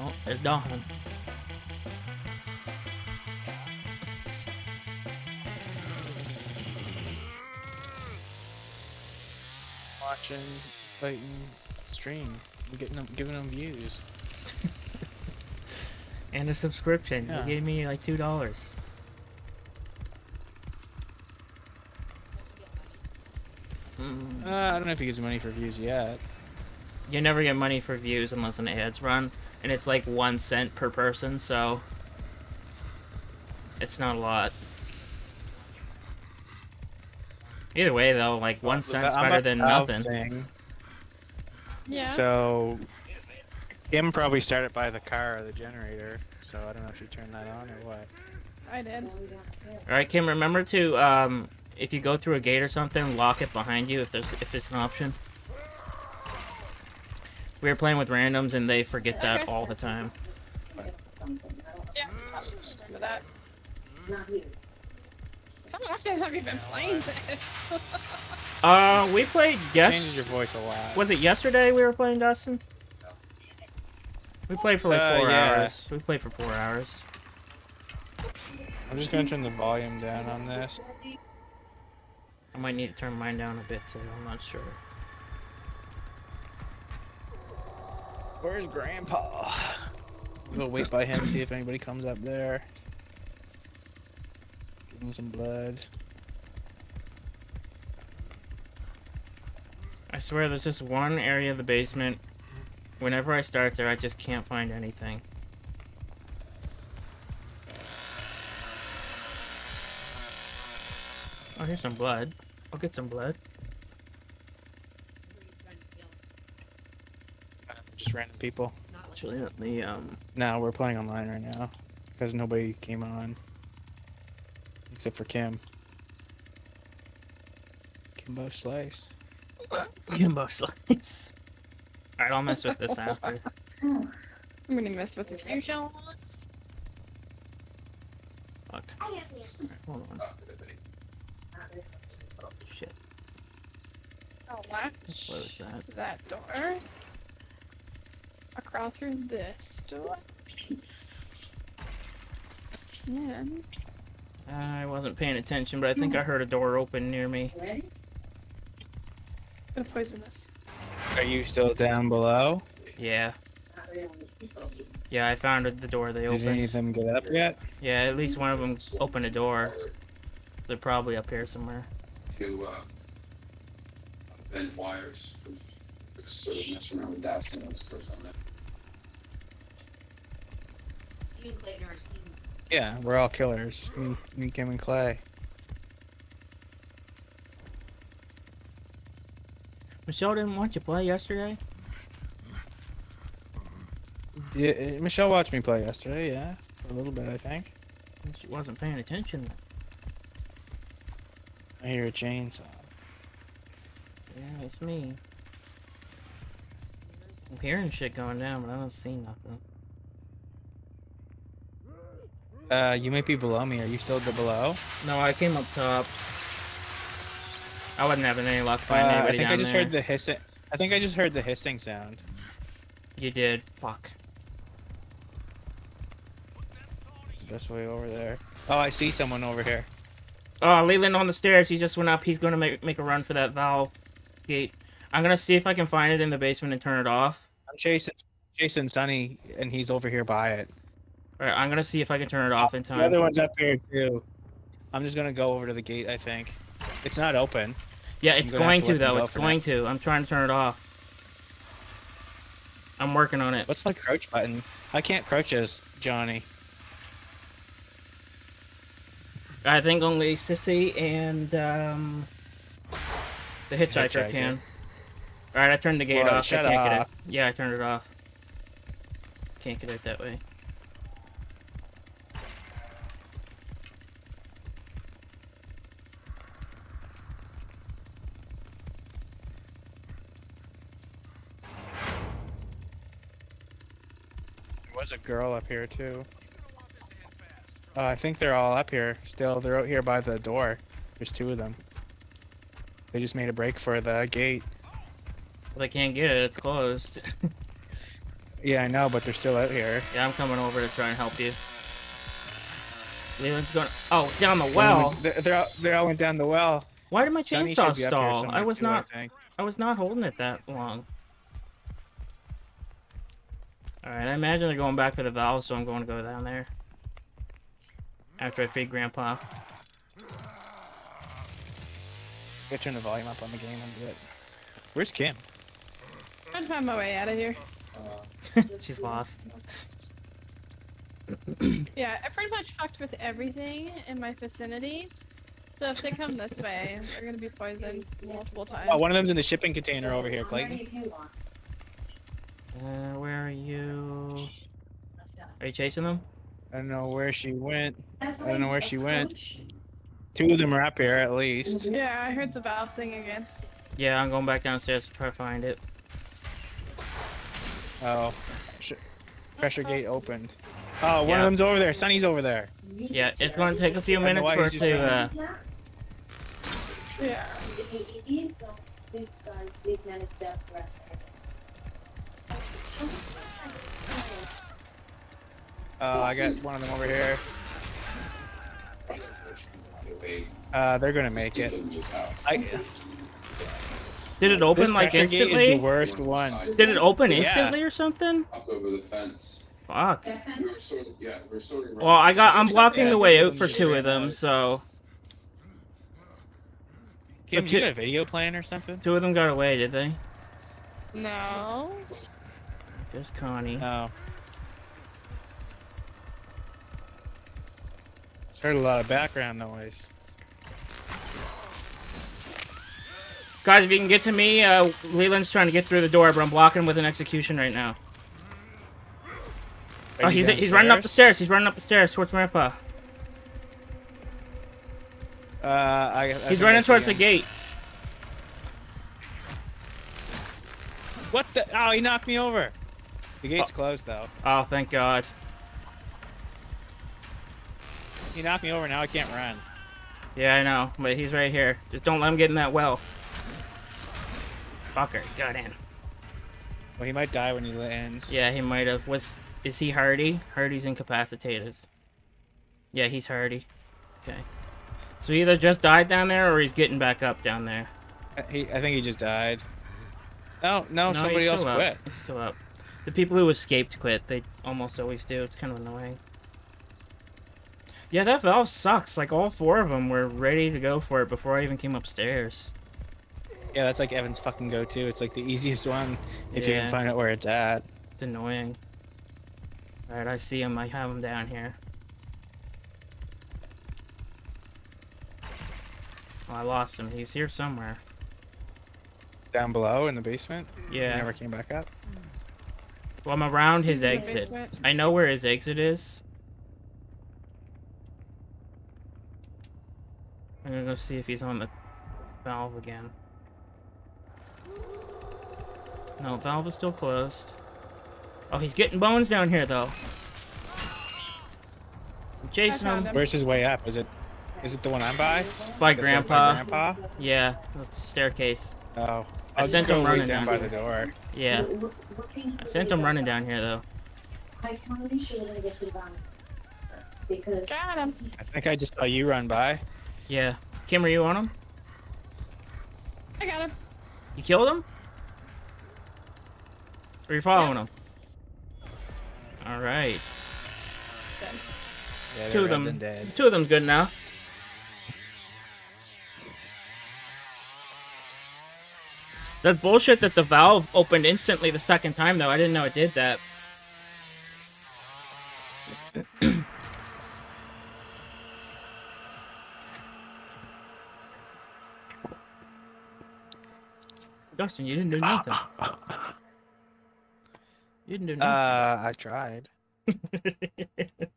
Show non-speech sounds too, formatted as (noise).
oh, it's Dawn. Watching, fighting, stream, getting them, giving them views. (laughs) And a subscription. Yeah. You gave me like two dollars. Mm. Uh, I don't know if he gives money for views yet. You never get money for views unless an ad's run, and it's like one cent per person, so it's not a lot. Either way, though, like one cent's I'm better than nothing. Thing, Yeah. so, Kim probably started by the car or the generator. So I don't know if you turned that on or what. I did. All right, Kim. Remember to um, if you go through a gate or something, lock it behind you if there's if it's an option. We were playing with randoms and they forget that all the time. Yeah. Remember that. How days have you been playing this? Uh, we played yes. Changes your voice a lot. Was it yesterday we were playing Dustin? We played for like Uh, four yeah. hours. We played for four hours. I'm just gonna turn the volume down on this. I might need to turn mine down a bit too. I'm not sure. Where's Grandpa? We'll wait by him, see if anybody comes up there. Give him some blood. I swear there's just one area of the basement. Whenever I start there, I just can't find anything. Oh, here's some blood. I'll get some blood. Just random people. Actually, let me um. No, we're playing online right now because nobody came on except for Kim. Kimbo Slice. (laughs) Kimbo slice. Alright, I'll mess with this after. I'm gonna mess with the fusion. Fuck. Hold on. Shit. I'll latch Close that. that door. I'll crawl through this door. And I wasn't paying attention, but I think I heard a door open near me. gonna poison this. Are you still down below? Yeah. Yeah, I found the door they opened. Did any of them get up yet? Yeah, at least one of them opened a door. They're probably up here somewhere. to uh, bend wires. Just sort of mess around with that thing that's first on that. You and Clayton are a team. Yeah, we're all killers. Me, me Kim, and Clay. Michelle didn't want you play yesterday. Yeah, eh, Michelle watched me play yesterday, yeah. For a little bit, I think. She wasn't paying attention. I hear a chainsaw. Yeah, it's me. I'm hearing shit going down, but I don't see nothing. Uh, you might be below me. Are you still the below? No, I came up top. I wasn't having any luck finding Uh, finding I anybody think I just there. heard the hissing. I think I just heard the hissing sound. You did. Fuck. It's the best way over there. Oh, I see someone over here. Oh, Leland on the stairs. He just went up. He's gonna make make a run for that valve gate. I'm gonna see if I can find it in the basement and turn it off. I'm chasing chasing Sonny, and he's over here by it. Alright, I'm gonna see if I can turn it off in The time. other one's up here too. I'm just gonna go over to the gate. I think it's not open. Yeah, it's gonna to to, let them though. go It's for now. going to. I'm trying to turn it off. I'm working on it. What's my crouch button? I can't crouch as Johnny. I think only Sissy and um, the hitchhiker, Hitchhiker. can. All right, I turned the gate Well, off. shut I can't get it. Yeah, I turned it off. Can't get it that way. There was a girl up here too. Uh, I think they're all up here still. They're out here by the door. There's two of them. They just made a break for the gate. They can't get it. It's closed. (laughs) Yeah, I know, but they're still out here. yeah, I'm coming over to try and help you. Leland's going. Oh, down the well. They're, they're all, they all went down the well. Why did my chainsaw should be up here stall? I was too, not. think. I was not holding it that long. Alright, I imagine they're going back to the valve, so I'm going to go down there. After I feed Grandpa. Gotta turn the volume up on the game a bit. Where's Kim? Trying to find my way out of here. (laughs) She's lost. (clears throat) Yeah, I pretty much fucked with everything in my vicinity. So if they come this way, they're gonna be poisoned multiple times. Oh, one of them's in the shipping container over here, Clayton. Uh, where are you? Are you chasing them? I don't know where she went. I don't know where she went. Two of them are up here at least. Yeah, I heard the valve thing again. Yeah, I'm going back downstairs to try to find it. Oh, sh- pressure gate opened. Oh, one Yeah. of them's over there. Sonny's over there. Yeah, it's going to take a few I don't know minutes for he's it to, uh. Yeah. Uh, I got one of them over here. they Uh, they're gonna make it. in this house. I, did it open this like pressure gate is the instantly? worst one. Did it open Yeah. instantly or something? Hopped over the fence. Fuck. We were sort of, yeah, we were sort of. Well, I got. I'm blocking Yeah, the way out for two of them, so Kim, two- you got a video playing or something? two of them got away, did they? No. There's Connie. No. Just heard a lot of background noise. Guys, if you can get to me, uh, Leland's trying to get through the door, but I'm blocking him with an execution right now. Are oh, you he's he's running up the stairs. He's running up the stairs towards Grandpa. Uh, I, I He's think I running see towards the gate. What the? Oh, he knocked me over. The gate's Oh. closed though. Oh, thank God. He knocked me over. Now I can't run. Yeah, I know, but he's right here. Just don't let him get in that well. Fucker, got in. Well, he might die when he lands. Yeah, he might have. Was is he Hardy? Hardy's incapacitated. Yeah, he's Hardy. Okay. So he either just died down there or he's getting back up down there. Uh, He, I think he just died. No, no, he's somebody else up. quit. He's still up. The people who escaped quit. They almost always do. It's kind of annoying. Yeah, that valve sucks. Like all four of them were ready to go for it before I even came upstairs. Yeah, that's like Evan's fucking go-to. It's like the easiest one if you can find out where it's at. It's annoying. Alright, I see him. I have him down here. Oh, I lost him. He's here somewhere. Down below in the basement. Yeah. He never came back up. Well, I'm around his exit. I know where his exit is. I'm gonna go see if he's on the valve again. No, valve is still closed. Oh, he's getting bones down here though. I'm chasing him him. Where's his way up? Is it? Is it the one I'm by? by That's right grandpa. Grandpa. Yeah, the staircase. Oh. I I'll sent just go him running down down by the door. Yeah, I sent him running down here though. I just want to be I get to the. Because Got him. I think I just saw you run by. Yeah. Kim, are you on him? I got him. You killed him? Or you following him? Alright. Yeah, Two of them. dead. Two of them's good enough. That's bullshit that the valve opened instantly the second time though. I didn't know it did that. Dustin, you didn't do nothing. (laughs) You didn't do nothing. Uh, I tried. (laughs)